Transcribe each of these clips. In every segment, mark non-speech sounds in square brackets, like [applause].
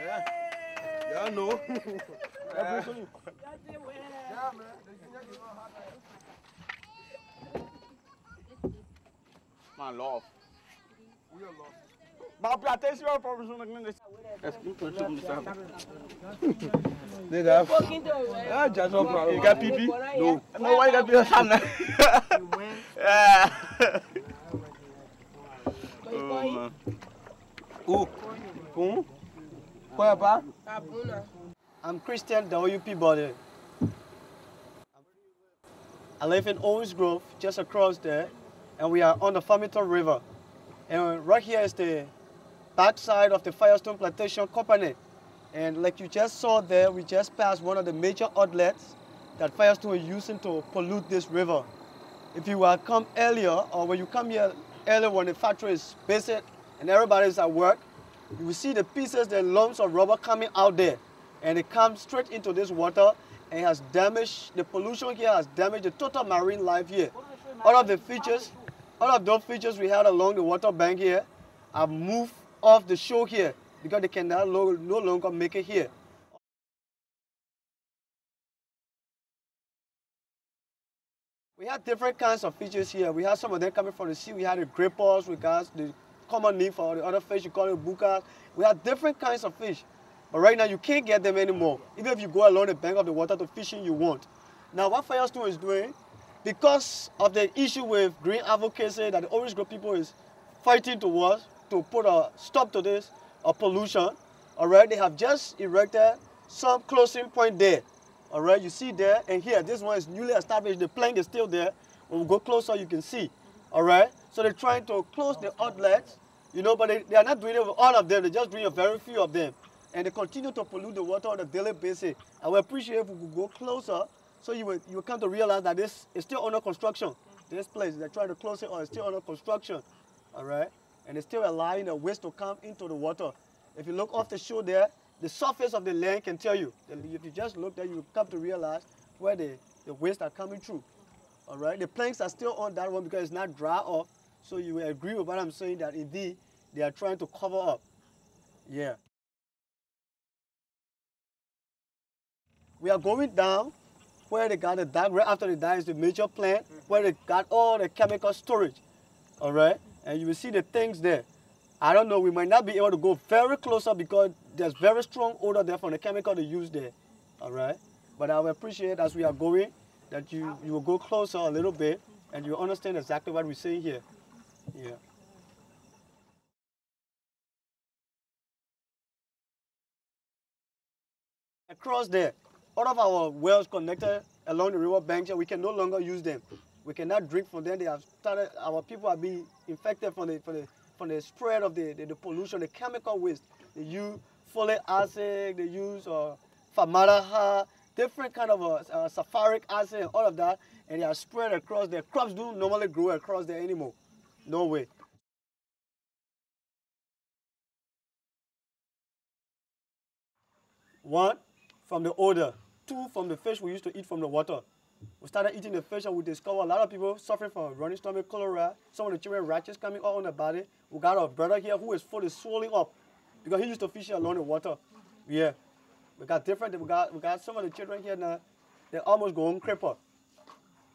Yeah. Y'all não. yeah. yeah. My love. We are lost. Mas esse meu próprio junto aqui nesse. É que eu estou muito sabe. Ah, já só para. Ele quer pipi? Não. Não vai dar pipi sabe, né? É. Oh, mano. Uh. Um. I'm Christian WP Body. I live in Owens Grove, just across there, and we are on the Farmington River. And right here is the backside of the Firestone Plantation Company. And like you just saw there, we just passed one of the major outlets that Firestone is using to pollute this river. If you had come earlier, or when you come here earlier when the factory is busy and everybody's at work, you see the pieces, the lumps of rubber coming out there. And it comes straight into this water and has damaged, the pollution here has damaged the total marine life here. All of the features, all of those features we had along the water bank here are moved off the shore here because they can no longer make it here. We had different kinds of features here. We had some of them coming from the sea. We had the grippers, we got the common name for the other fish, you call it bukas. We had different kinds of fish. But right now you can't get them anymore. Even if you go along the bank of the water to fishing, you won't. Now what Firestone is doing, because of the issue with green advocacy that the Orange Grove people is fighting towards to put a stop to this uh, pollution, all right, they have just erected some closing point there. All right, you see there and here, this one is newly established. The plank is still there. When we go closer, you can see. All right, so they're trying to close the outlets, you know, but they, they are not doing it with all of them. They're just doing a very few of them. And they continue to pollute the water on a daily basis. I would appreciate if we could go closer so you will, you will come to realize that this is still under construction. This place, they're trying to close it or it's still under construction. All right, and they're still allowing the waste to come into the water. If you look off the shore there, the surface of the land can tell you. If you just look there, you come to realize where the, the waste are coming through. All right, the planks are still on that one because it's not dry up. So you will agree with what I'm saying that indeed they are trying to cover up. Yeah. We are going down where they got the dam, right after the dam is the major plant, mm-hmm. where they got all the chemical storage. All right, and you will see the things there. I don't know, we might not be able to go very closer because there's very strong odor there from the chemical they use there. All right, but I will appreciate as we are going that you, you will go closer a little bit and you understand exactly what we're saying here. Yeah. Across there, all of our wells connected along the river banks, we can no longer use them. We cannot drink from them. They have started, our people are being infected from the, from the, from the spread of the, the, the pollution, the chemical waste. They use folic acid, they use uh, formaldehyde, different kind of uh, uh, sulfuric acid and all of that, and they are spread across there. Crops don't normally grow across there anymore. No way. One, from the odor. Two, from the fish we used to eat from the water. We started eating the fish and we discovered a lot of people suffering from running stomach, cholera. Some of the children rashes coming out on the body. We got our brother here who is swelling up because he used to fish along the water. Yeah. We got different, we got, we got some of the children here now, they almost go home crippled.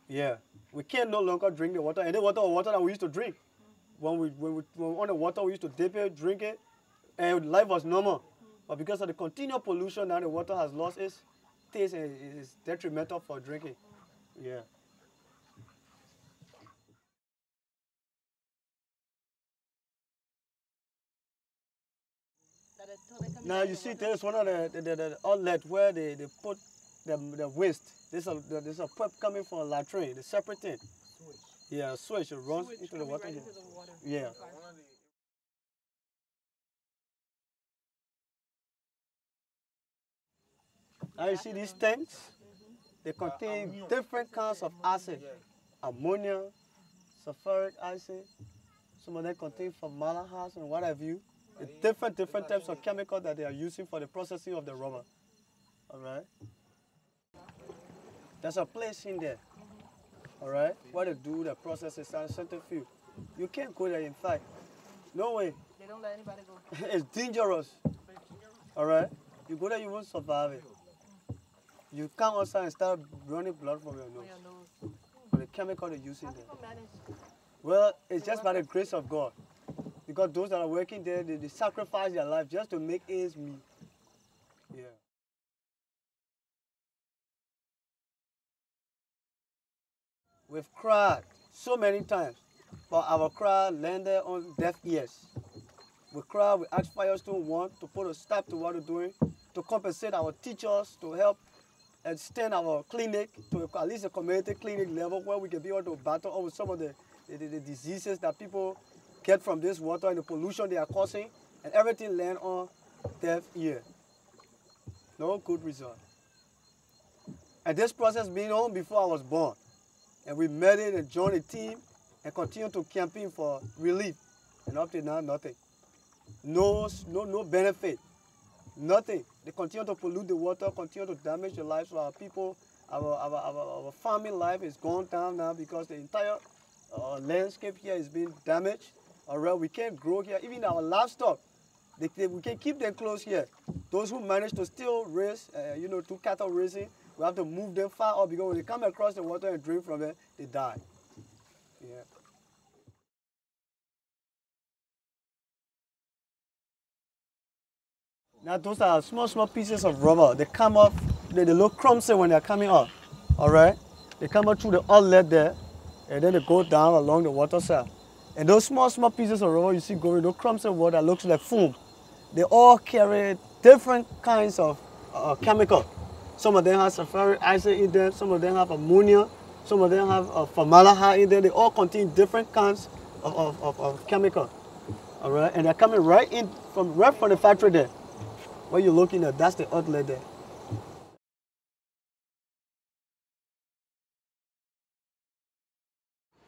Yeah. We can no longer drink the water. And the water water that we used to drink. When we, when we, when we on the water, we used to dip it, drink it, and life was normal. But because of the continual pollution, now the water has lost its taste and is detrimental for drinking. Yeah. Now you see, there's one of the, the, the, the outlet where they, they put the, the waste. There's a there's a pipe coming from latrine, the separate thing. Switch. Yeah, switch. It runs switch into, the water. Right into the water. Yeah. Now you see these tanks. They uh, contain uh, different kinds of acid, ammonia, sulfuric acid. Some of them contain formaldehyde and what have you. Different, different types of chemical that they are using for the processing of the rubber. All right? There's a place in there, all right, where they do the processes and centrifuge. You can't go there, in fact. No way. They don't let anybody go. [laughs] it's dangerous. All right? You go there, you won't survive it. You come outside and start running blood from your nose. For the chemical they're using How there. Well, it's just by the grace of God. Because those that are working there, they, they sacrifice their life just to make ends meet. Yeah. We've cried so many times, but our cry landed on deaf ears. We cried, we asked Firestone One to put a stop to what we're doing, to compensate our teachers, to help extend our clinic to at least a community clinic level where we can be able to battle over some of the, the- the diseases that people get from this water and the pollution they are causing, and everything land on deaf ear. No good result. And this process been on before I was born. And we met it and joined a team and continued to campaign for relief. And up to now, nothing. No, no, no benefit. Nothing. They continue to pollute the water, continue to damage the lives of our people. Our, our, our, our farming life is gone down now because the entire uh, landscape here is being damaged. Alright, we can't grow here. Even our livestock, they, they, we can keep them close here. Those who manage to still raise, uh, you know, do cattle raising, we have to move them far up because when they come across the water and drink from it, they die. Yeah. Now those are small, small pieces of rubber. They come off, they, they look clumsy when they're coming up. All right? They come up through the outlet there, and then they go down along the water side. And those small, small pieces of rubber you see going, those crumbs of water that looks like foam. They all carry different kinds of uh, chemical. Some of them have sulfuric acid in them, some of them have ammonia, some of them have uh, formaldehyde in them. They all contain different kinds of, of, of, of chemical. All right, and they're coming right in from right from the factory there. What you're looking at, that's the outlet there.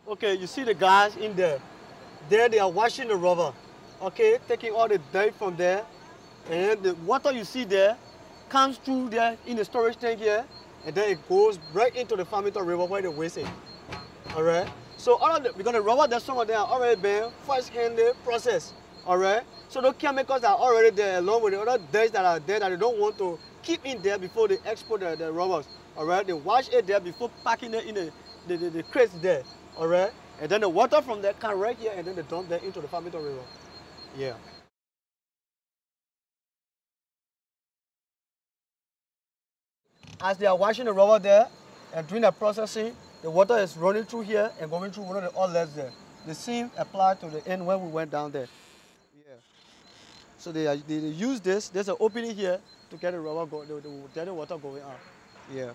Okay, you see the guys in there. There they are washing the rubber. Okay, taking all the dirt from there. And the water you see there comes through there in the storage tank here. And then it goes right into the Farmington River where they waste it. Alright? So all of the, because the rubber that some of them are already been first-hand processed. Alright? So those chemicals are already there along with the other dirt that are there that they don't want to keep in there before they export the, the rubbers. Alright? They wash it there before packing it in the, the, the, the crates there. Alright? And then the water from there come right here and then they dump that into the Farmington River. Yeah. As they are washing the rubber there and doing the processing, the water is running through here and going through one of the outlets there. The same applied to the end when we went down there. Yeah. So they, are, they, use this, there's an opening here to get the rubber go, the, the dirty water going out. Yeah.